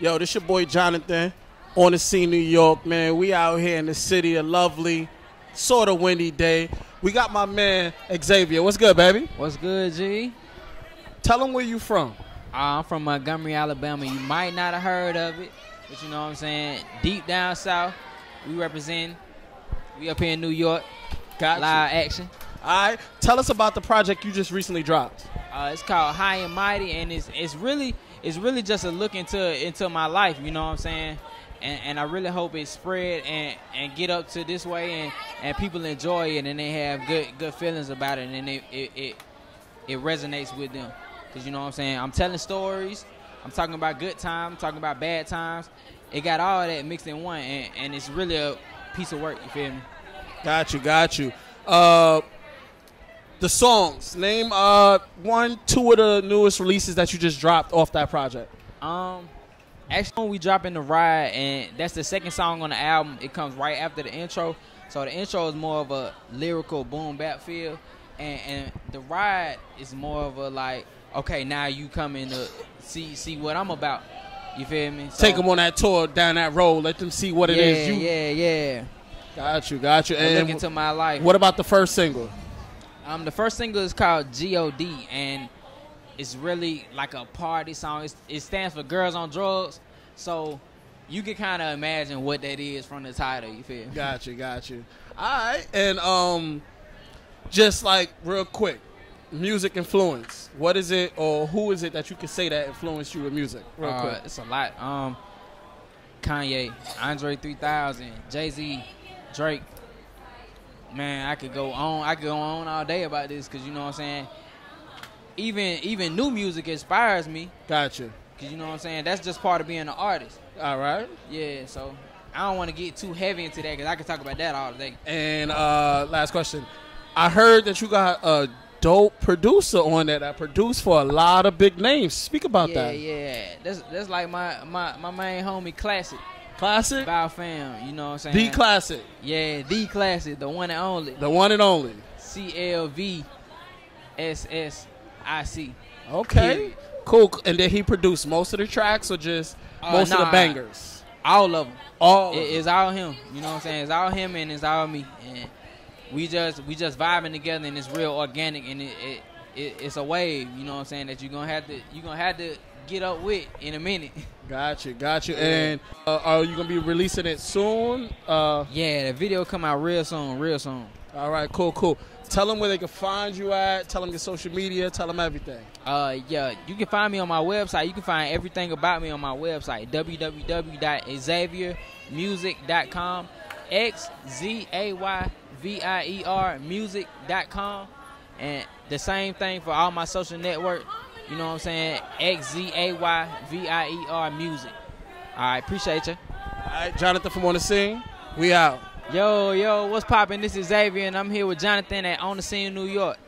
Yo, this your boy Jonathan on the scene, New York, man. We out here in the city, a lovely, sort of windy day. We got my man Xzayvier. What's good, baby? What's good, G? Tell him where you from. Uh, I'm from Montgomery, Alabama. You might not have heard of it, but you know what I'm saying. Deep down south, we represent. We up here in New York. Got Live action. All right. Tell us about the project you just recently dropped. Uh, it's called High and Mighty, and it's it's really it's really just a look into into my life. You know what I'm saying? And, and I really hope it spread and, and get up to this way and, and people enjoy it and they have good good feelings about it and it it, it, it resonates with them. Cause you know what I'm saying? I'm telling stories. I'm talking about good times. talking about bad times. It got all that mixed in one, and, and it's really a piece of work. You feel me? Got you, got you. Uh, the songs. Name uh one, two of the newest releases that you just dropped off that project. Um, actually, we dropping the ride, and that's the second song on the album. It comes right after the intro. So the intro is more of a lyrical boom bap feel, and, and the ride is more of a like, okay, now you coming to see see what I'm about. You feel me? So, Take them on that tour down that road. Let them see what yeah, it is. You yeah, yeah. got you, got you. A look into my life. what about the first single? Um, the first single is called God, and it's really like a party song. It's, it stands for Girls on Drugs, so you can kind of imagine what that is from the title. You feel? Got you, got you. All right, and um, just like real quick, music influence. What is it, or who is it that you can say that influenced you with music? Real Uh, quick. it's a lot. Um, Kanye, Andre 3000, Jay Z, Drake. Man, I could go on. I could go on all day about this because you know what I'm saying. Even even new music inspires me Gotcha. because you know what I'm saying. That's just part of being an artist. All right. Yeah, so I don't want to get too heavy into that because I could talk about that all day. And uh, last question. I heard that you got a dope producer on that I produced for a lot of big names. Speak about yeah, that. yeah. That's that's like my my my main homie, Clvssic, Clvssic? Bow Fam. You know what I'm saying? The Clvssic. Yeah, the Clvssic, the one and only. The one and only. C L V S S I C. Okay. Period. Cool. And then he produced most of the tracks or just Uh, most of the bangers? All of them. All. It, it's all him. You know what I'm saying? It's all him and it's all me. And we just we just vibing together and it's real organic and it, it, it it's a wave. You know what I'm saying? That you're gonna have to you're gonna have to get up with in a minute. Gotcha, gotcha. got. And uh, are you gonna be releasing it soon? Uh, yeah, the video come out real soon, real soon. all right, cool, cool. Tell them where they can find you at. Tell them your social media. Tell them everything. Uh, yeah, you can find me on my website. You can find everything about me on my website, www.xzayviermusic.com, X Z A Y V I E R music.com, and the same thing for all my social network. You know what I'm saying? X Z A Y V I E R music. All right, appreciate you. All right, Jonathan from On the Scene. We out. Yo, yo, what's poppin'? This is Xzayvier, and I'm here with Jonathan at On the Scene New York.